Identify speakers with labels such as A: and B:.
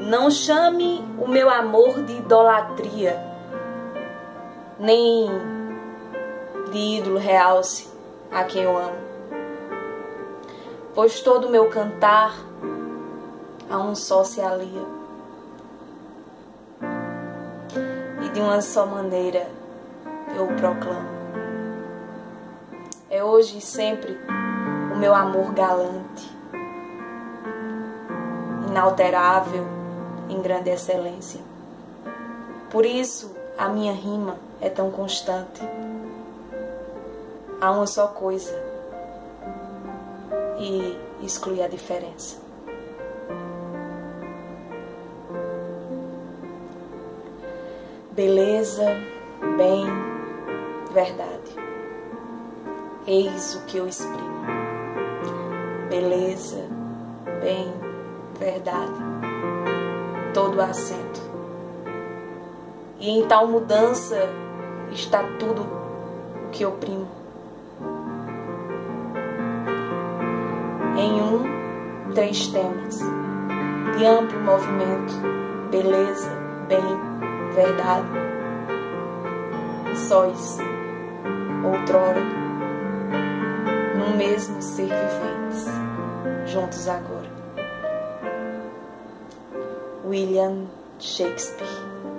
A: Não chame o meu amor de idolatria, nem de ídolo realce a quem eu amo. Pois todo o meu cantar a um só se alia. E de uma só maneira eu o proclamo. É hoje e sempre o meu amor galante, inalterável, em grande excelência. Por isso a minha rima é tão constante. Há uma só coisa e exclui a diferença. Beleza, bem, verdade. Eis o que eu exprimo. Beleza, bem, verdade todo o acento. E em tal mudança está tudo o que oprimo. Em um, três temas, de amplo movimento, beleza, bem, verdade. Sóis, outrora, no mesmo ser viventes, juntos agora. William Shakespeare.